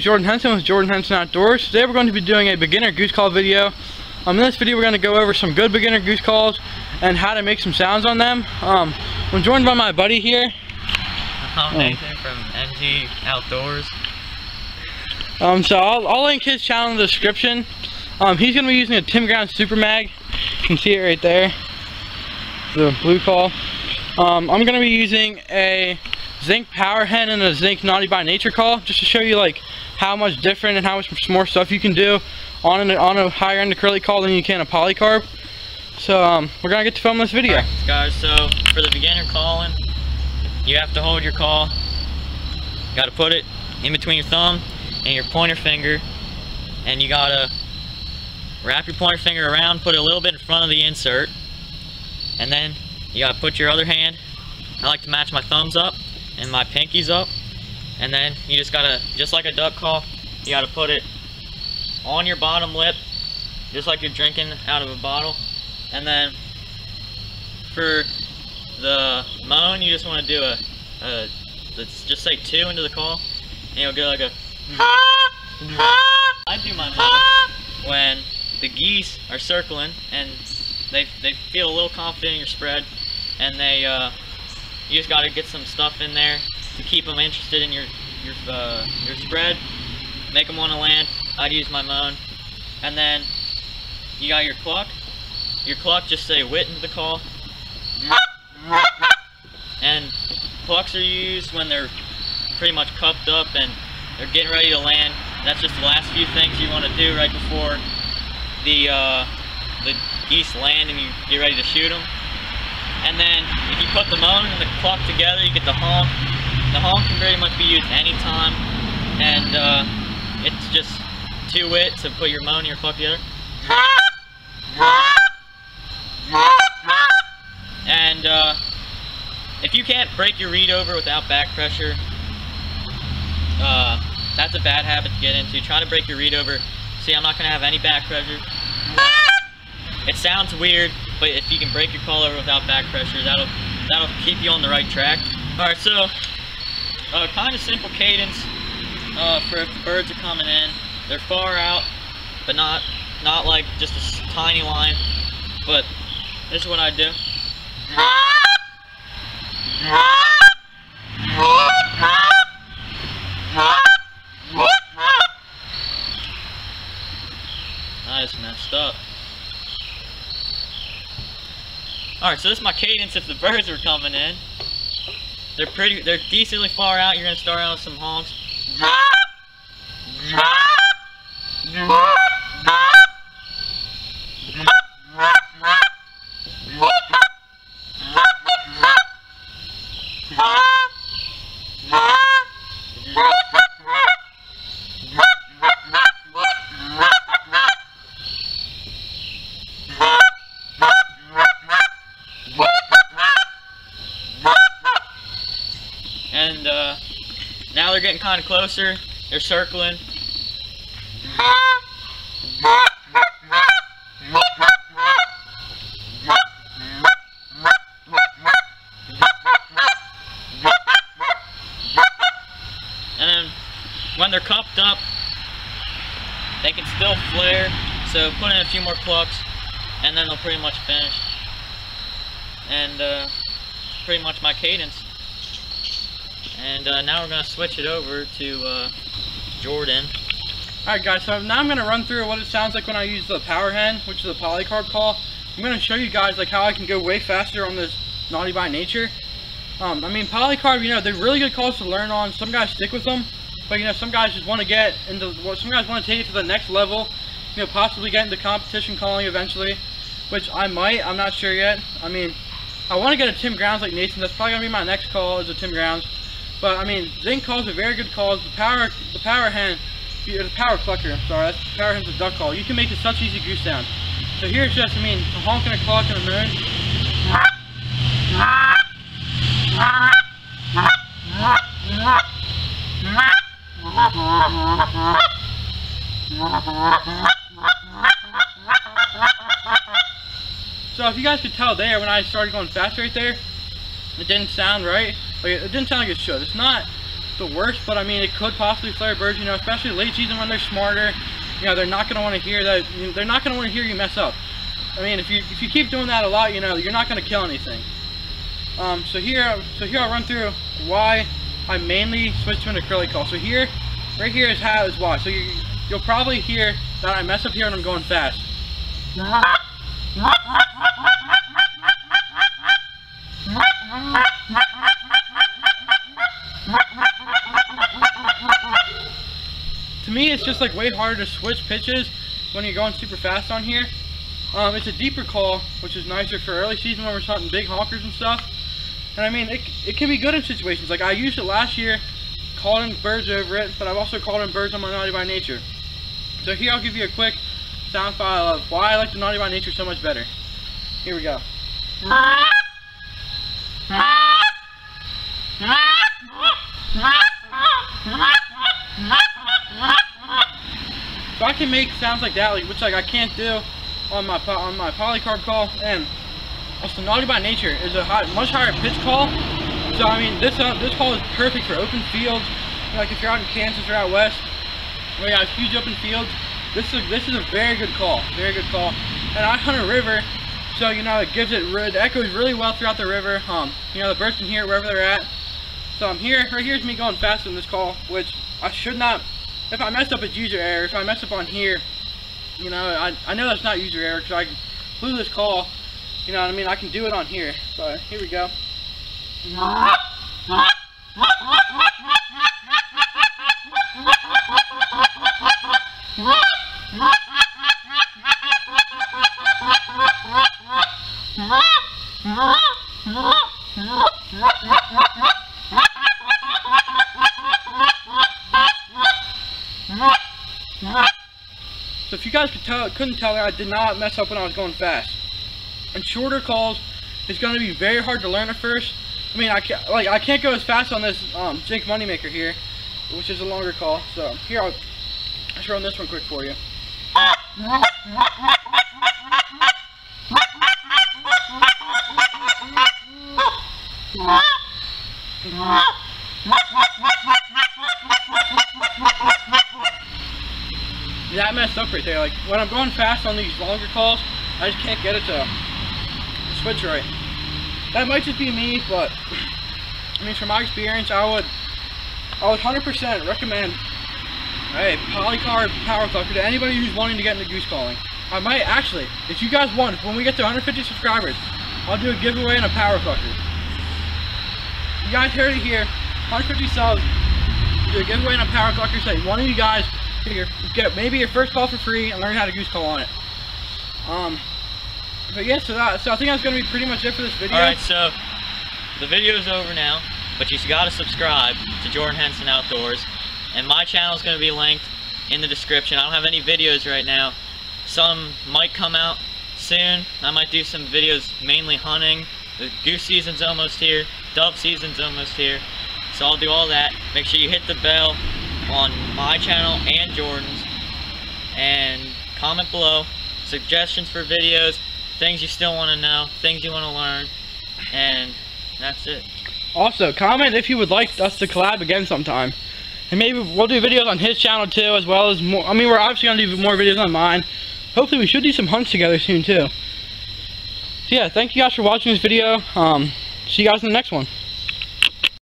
Jordan Henson with Jordan Henson Outdoors. Today we're going to be doing a beginner goose call video. Um, in this video we're going to go over some good beginner goose calls and how to make some sounds on them. Um, I'm joined by my buddy here. I'm Nathan from NT Outdoors. Um, so I'll, I'll, link his channel in the description. Um, he's going to be using a Tim Grounds Super Mag. You can see it right there. The blue call. Um, I'm going to be using a Zink Power Hen and a Zink Naughty by Nature call just to show you like how much different and how much more stuff you can do on, an, on a higher end acrylic call than you can a polycarb. So um, we're gonna get to film this video. Right, guys, so for the beginner calling, you have to hold your call. You gotta put it in between your thumb and your pointer finger, and you gotta wrap your pointer finger around, put it a little bit in front of the insert, and then you gotta put your other hand. I like to match my thumbs up and my pinkies up, and then you just gotta, just like a duck call, you gotta put it on your bottom lip, just like you're drinking out of a bottle. And then for the moan, you just want to do a, a, let's just say two into the call, and you'll go like a, I do my moan. When the geese are circling and they, they feel a little confident in your spread, and they, uh, you just got to get some stuff in there to keep them interested in your your uh, your spread, make them want to land. I'd use my moan, and then you got your cluck. Your cluck just say wit into the call, and clucks are used when they're pretty much cupped up and they're getting ready to land. That's just the last few things you want to do right before the uh, the geese land and you get ready to shoot them. And then if you put the moan and the cluck together, you get the honk. The honk can very much be used anytime. And uh, it's just two wit to put your moan and your cluck together. And uh, if you can't break your reed over without back pressure, uh, that's a bad habit to get into. Try to break your reed over. See, I'm not going to have any back pressure. It sounds weird, but if you can break your call over without back pressure, that'll that'll keep you on the right track. All right, so uh, kind of simple cadence uh, for if the birds are coming in. They're far out, but not not like just a tiny line. But this is what I do. Just messed up. Alright, so this is my cadence if the birds are coming in. They're pretty, they're decently far out. You're to start out with some honks. Ah! Ah! Ah! Getting kind of closer. They're circling. And when they're cupped up, they can still flare. So put in a few more clucks, and then they'll pretty much finish. And uh, pretty much my cadence. And uh, now we're going to switch it over to uh, Jordan. Alright guys, so now I'm going to run through what it sounds like when I use the power hen, which is a polycarb call. I'm going to show you guys like how I can go way faster on this Naughty by Nature. Um, I mean, polycarb, you know, they're really good calls to learn on. Some guys stick with them, but you know, some guys just want to get into, well, some guys want to take it to the next level, you know, possibly get into competition calling eventually, which I might, I'm not sure yet. I mean, I want to get a Tim Grounds like Nathan. That's probably going to be my next call is a Tim Grounds. But I mean, Zink calls are very good calls. The power, the power hen, the power clucker. I'm sorry, that's power hen's a duck call. You can make it such easy goose sound. So here it's just, I mean, a honk and a cluck and a moan. So if you guys could tell there, when I started going fast right there, it didn't sound right. Like, it didn't sound like it should. It's not the worst, but I mean, it could possibly flare birds, you know, especially late season when they're smarter. You know, they're not going to want to hear that, you know, they're not going to want to hear you mess up. I mean, if you if you keep doing that a lot, you know, you're not going to kill anything. Um, so here, so here I'll run through why I mainly switch to an acrylic call. So here, right here is how is why. So you, you'll probably hear that I mess up here and I'm going fast. to me, it's just like way harder to switch pitches when you're going super fast on here. Um, it's a deeper call, which is nicer for early season when we're hunting big honkers and stuff. And I mean, it, it can be good in situations. Like I used it last year, called in birds over it, but I've also called in birds on my Naughty by Nature. So here I'll give you a quick sound file of why I like the Naughty by Nature so much better. Here we go. So I can make sounds like that, like, which like I can't do on my on my polycarb call, and also Naughty by Nature is a high, much higher pitch call. So I mean, this uh, this call is perfect for open fields. Like if you're out in Kansas or out west, where you have huge open fields, this is this is a very good call, very good call. And I hunt a river, so you know it gives it it echoes really well throughout the river. Um, you know the birds can hear it wherever they're at. So I'm here, right here's me going fast in this call, which I should not if I mess up, it's user error. If I mess up on here, you know, I, I know that's not user error because I blew this call. You know what I mean? I can do it on here. So here we go. So if you guys could tell, couldn't tell, I did not mess up when I was going fast. And shorter calls is going to be very hard to learn at first. I mean, I can't, like, I can't go as fast on this um, Zink Moneymaker here, which is a longer call. So here, I'll just run this one quick for you. that messed up right there. Like when I'm going fast on these longer calls, I just can't get it to switch right. That might just be me, but I mean, from my experience, I would, I would 100% recommend a polycarb power clucker to anybody who's wanting to get into goose calling. I might actually, if you guys want, when we get to 150 subscribers, I'll do a giveaway and a power clucker. You guys heard it here, 150 subs, do a giveaway and a power clucker. Say one of you guys your, get maybe your first call for free and learn how to goose call on it. Um, but yeah, so that so I think that's gonna be pretty much it for this video. All right, so the video is over now, but you gotta subscribe to Jordan Henson Outdoors, and my channel is gonna be linked in the description. I don't have any videos right now. Some might come out soon. I might do some videos mainly hunting. The goose season's almost here. Dove season's almost here. So I'll do all that. Make sure you hit the bell on my channel and Jordan's. And comment below suggestions for videos, things you still want to know, things you want to learn, and that's it. Also, comment if you would like us to collab again sometime. And maybe we'll do videos on his channel too, as well as more. I mean, we're obviously going to do more videos on mine. Hopefully, we should do some hunts together soon too. So yeah, thank you guys for watching this video. Um, see you guys in the next one.